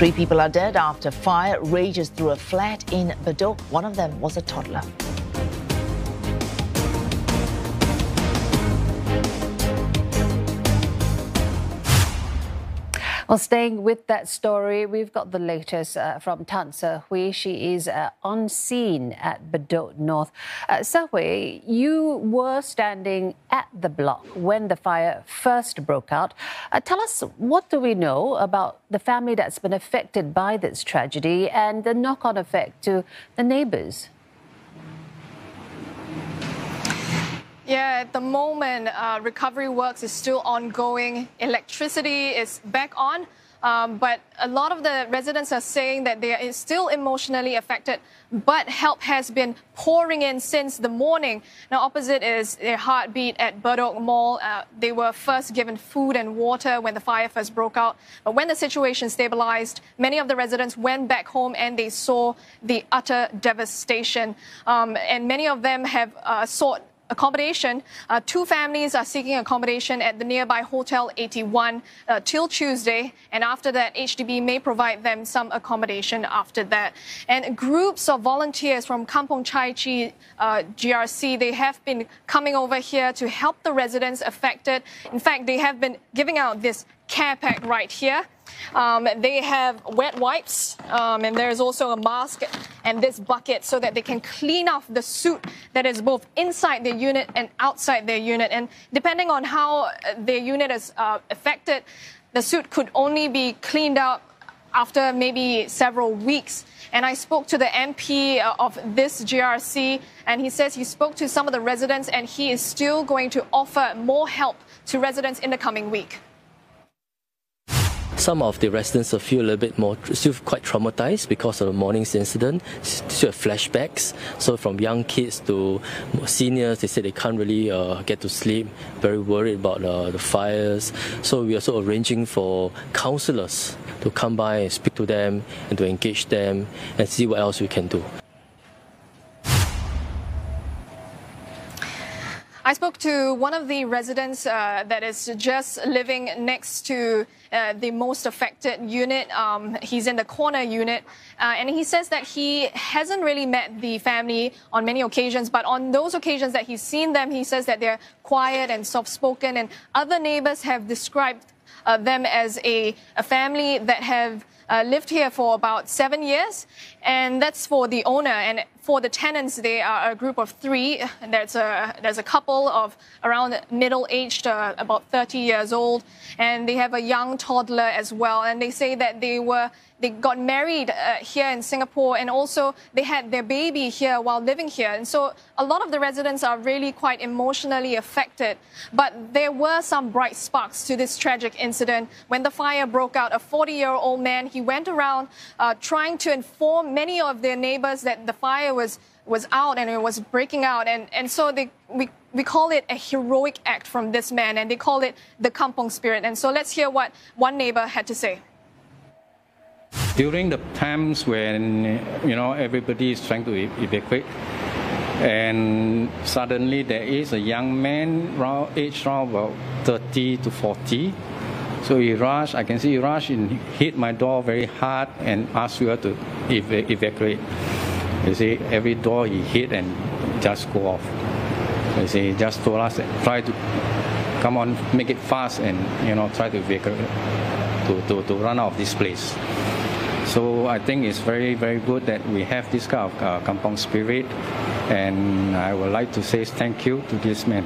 Three people are dead after fire rages through a flat in Bedok. One of them was a toddler. Well, staying with that story, we've got the latest uh, from Tan Se Hui. She is uh, on scene at Bedok North. Uh, Se Hui, you were standing at the block when the fire first broke out. Uh, tell us, what do we know about the family that's been affected by this tragedy and the knock on effect to the neighbours? Yeah, at the moment, uh, recovery works is still ongoing. Electricity is back on. Um, but a lot of the residents are saying that they are still emotionally affected, but help has been pouring in since the morning. Now, opposite is their heartbeat at Bedok Mall. Uh, they were first given food and water when the fire first broke out. But when the situation stabilized, many of the residents went back home and they saw the utter devastation. Um, and many of them have uh, sought accommodation. Uh, two families are seeking accommodation at the nearby Hotel 81 uh, till Tuesday, and after that, HDB may provide them some accommodation after that. And groups of volunteers from Kampong Chai Chee uh, GRC, they have been coming over here to help the residents affected. In fact, they have been giving out this care pack right here. Um, they have wet wipes, um, and there's also a mask and this bucket so that they can clean off the soot that is both inside their unit and outside their unit. And depending on how uh, their unit is uh, affected, the soot could only be cleaned out after maybe several weeks. And I spoke to the MP uh, of this GRC, and he says he spoke to some of the residents, and he is still going to offer more help to residents in the coming week some of the residents feel a little bit more, still quite traumatized because of the morning's incident, still have flashbacks. So from young kids to seniors, they say they can't really uh, get to sleep, very worried about uh, the fires. So we are also arranging for counselors to come by and speak to them and to engage them and see what else we can do. I spoke to one of the residents uh, that is just living next to uh, the most affected unit. Um, he's in the corner unit, uh, and he says that he hasn't really met the family on many occasions, but on those occasions that he's seen them, he says that they're quiet and soft-spoken, and other neighbors have described uh, them as a, a family that have uh, lived here for about seven years, and that's for the owner. And for the tenants, they are a group of three. There's a there's a couple of around middle aged, uh, about 30 years old, and they have a young toddler as well. And they say that they were they got married uh, here in Singapore, and also they had their baby here while living here. And so a lot of the residents are really quite emotionally affected. But there were some bright sparks to this tragic incident when the fire broke out. A 40 year old man he went around uh, trying to inform many of their neighbors that the fire was was out and it was breaking out. And and so they we we call it a heroic act from this man and they call it the kampong spirit. And so let's hear what one neighbor had to say. During the times when you know everybody is trying to evacuate and suddenly there is a young man around age around about 30 to 40 so he rushed, I can see he rushed and hit my door very hard and asked her to ev evacuate. You see, every door he hit and just go off. You see, just told us, try to come on, make it fast and, you know, try to evacuate, to, to, to run out of this place. So I think it's very, very good that we have this kind of uh, kampong spirit. And I would like to say thank you to this man.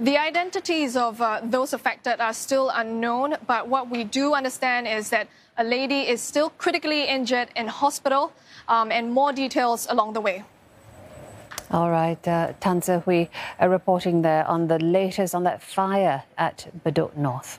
The identities of uh, those affected are still unknown, but what we do understand is that a lady is still critically injured in hospital, um, and more details along the way. All right, uh, Tan Se Hui uh, reporting there on the latest on that fire at Bedok North.